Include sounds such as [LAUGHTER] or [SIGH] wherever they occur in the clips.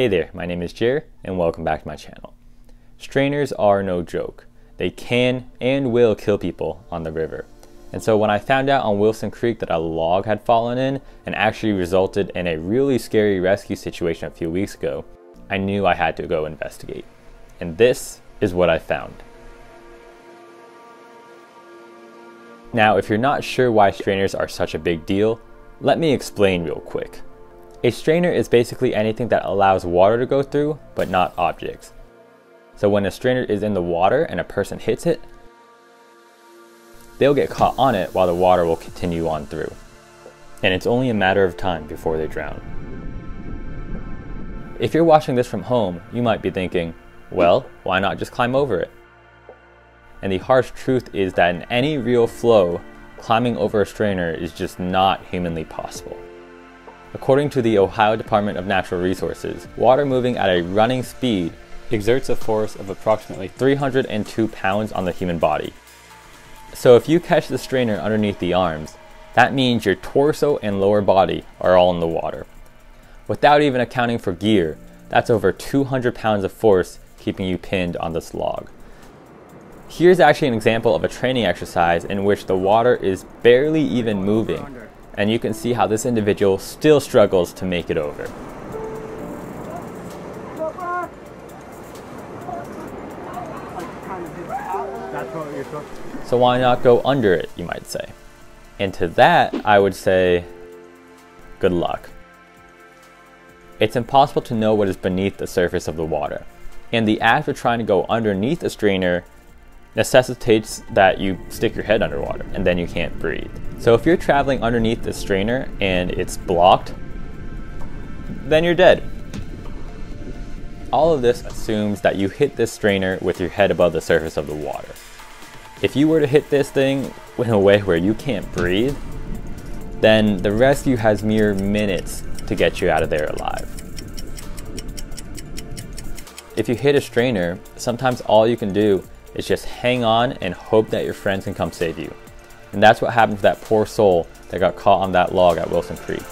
Hey there, my name is Jer, and welcome back to my channel. Strainers are no joke. They can and will kill people on the river. And so when I found out on Wilson Creek that a log had fallen in and actually resulted in a really scary rescue situation a few weeks ago, I knew I had to go investigate. And this is what I found. Now, if you're not sure why strainers are such a big deal, let me explain real quick. A strainer is basically anything that allows water to go through, but not objects. So when a strainer is in the water and a person hits it, they'll get caught on it while the water will continue on through. And it's only a matter of time before they drown. If you're watching this from home, you might be thinking, well, why not just climb over it? And the harsh truth is that in any real flow, climbing over a strainer is just not humanly possible. According to the Ohio Department of Natural Resources, water moving at a running speed exerts a force of approximately 302 pounds on the human body. So if you catch the strainer underneath the arms, that means your torso and lower body are all in the water. Without even accounting for gear, that's over 200 pounds of force keeping you pinned on this log. Here's actually an example of a training exercise in which the water is barely even moving, and you can see how this individual still struggles to make it over. So why not go under it, you might say? And to that, I would say, good luck. It's impossible to know what is beneath the surface of the water, and the act of trying to go underneath a strainer necessitates that you stick your head underwater and then you can't breathe. So if you're traveling underneath the strainer and it's blocked, then you're dead. All of this assumes that you hit this strainer with your head above the surface of the water. If you were to hit this thing [LAUGHS] in a way where you can't breathe, then the rescue has mere minutes to get you out of there alive. If you hit a strainer, sometimes all you can do is just hang on and hope that your friends can come save you. And that's what happened to that poor soul that got caught on that log at Wilson Creek.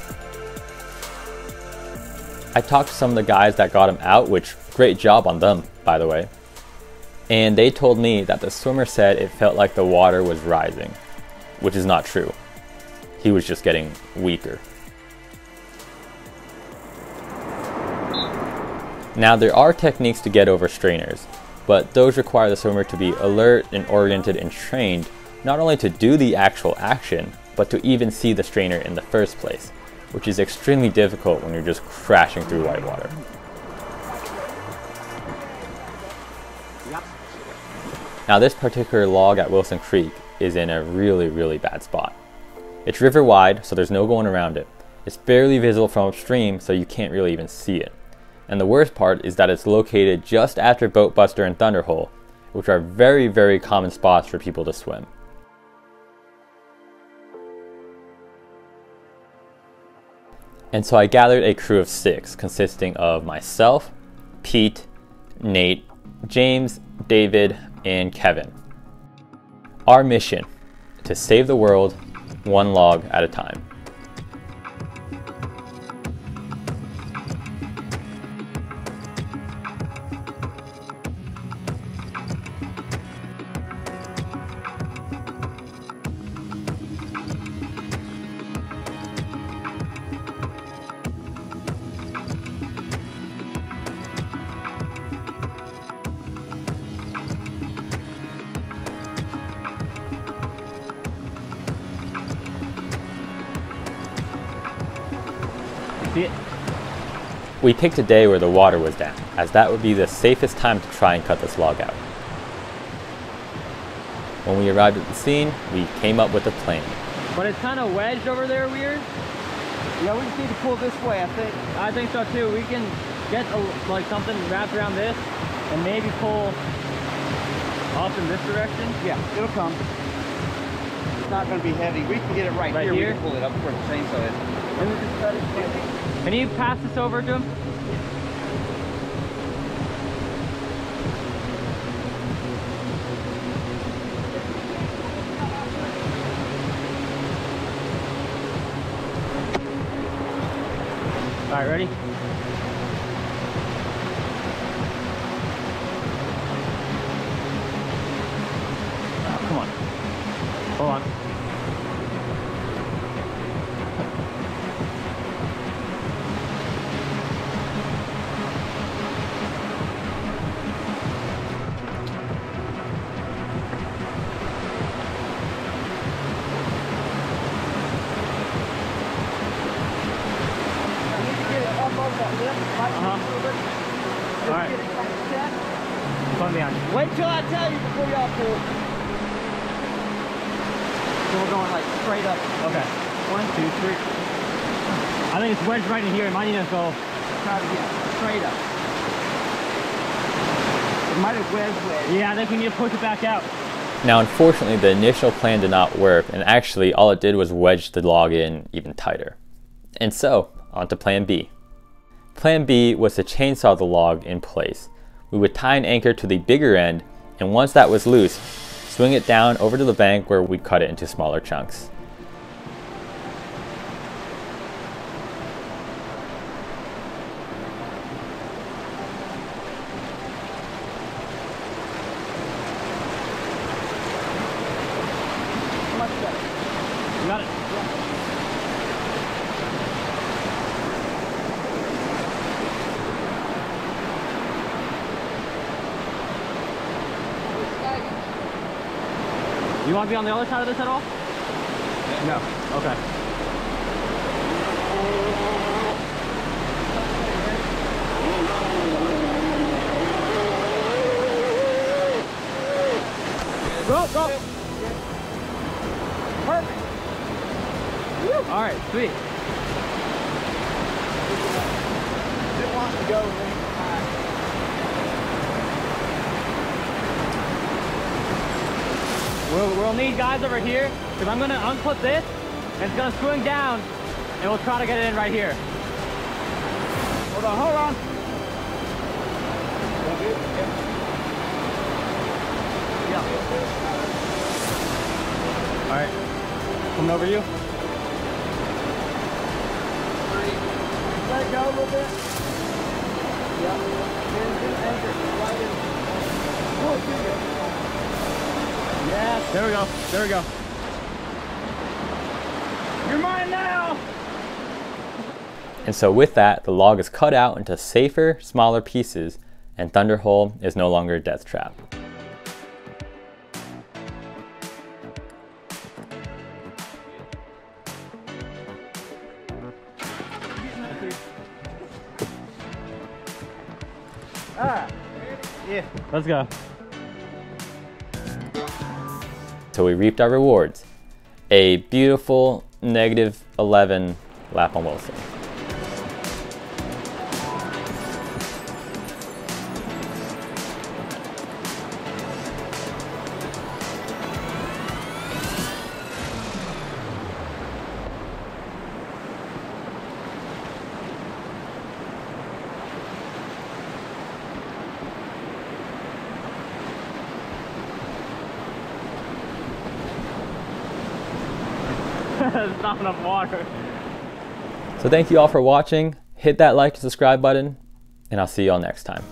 I talked to some of the guys that got him out, which great job on them, by the way. And they told me that the swimmer said it felt like the water was rising, which is not true. He was just getting weaker. Now there are techniques to get over strainers, but those require the swimmer to be alert and oriented and trained not only to do the actual action, but to even see the strainer in the first place, which is extremely difficult when you're just crashing through white water. Now this particular log at Wilson Creek is in a really, really bad spot. It's river wide, so there's no going around it. It's barely visible from upstream, so you can't really even see it. And the worst part is that it's located just after Boatbuster and Thunderhole, which are very, very common spots for people to swim. And so I gathered a crew of six consisting of myself, Pete, Nate, James, David, and Kevin. Our mission to save the world one log at a time. See it? We picked a day where the water was down, as that would be the safest time to try and cut this log out. When we arrived at the scene, we came up with a plan. But it's kind of wedged over there weird. Yeah, we just need to pull this way, I think. I think so too. We can get a, like something wrapped around this and maybe pull off in this direction. Yeah, it'll come. It's not going to be heavy. We can get it right, Right here. here? We can pull it up where the chainsaw is. Can you pass this over to him? All right, ready? Fun. Wait till I tell you before y'all pull. So we're going like straight up. Okay. One, two, three. I think it's wedged right in here. It might need to go. Try to get straight up. It might have wedged wedged. Yeah, I think we need to push it back out. Now, unfortunately, the initial plan did not work, and actually, all it did was wedge the log in even tighter. And so, on to plan B. Plan B was to chainsaw the log in place. We would tie an anchor to the bigger end, and once that was loose, swing it down over to the bank where we'd cut it into smaller chunks. Got it. You want to be on the other side of this at all? No. Okay. Go, go. Perfect. All right, sweet. It wants to go it's high. We'll, we'll need guys over here because I'm gonna unclip this and it's gonna swing down and we'll try to get it in right here. Hold on, hold on. Yeah. All right, coming over you. Let it go a little bit. Right in. To. There we go, there we go. You're mine now. And so, with that, the log is cut out into safer, smaller pieces, and Thunderhole is no longer a death trap. Ah. Yeah. Let's go. So we reaped our rewards. A beautiful negative 11 lap on Wilson. There's not enough water. So thank you all for watching. Hit that like and subscribe button, and I'll see you all next time.